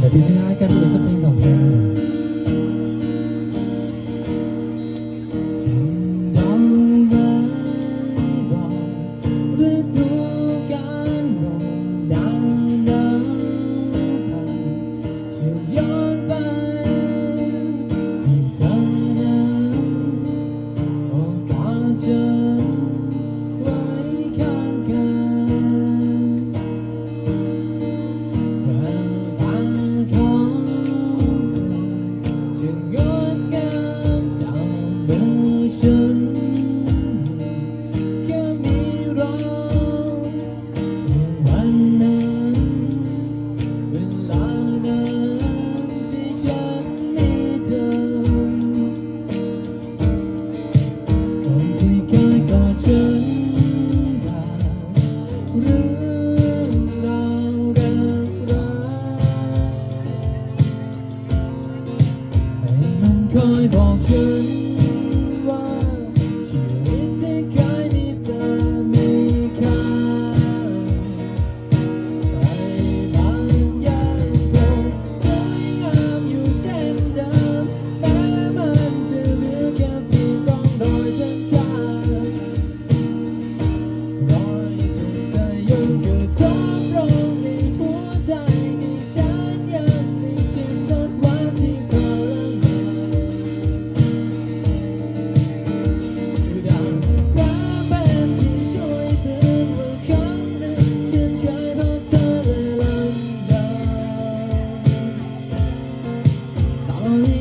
Ada di sini akan disebut 保持 only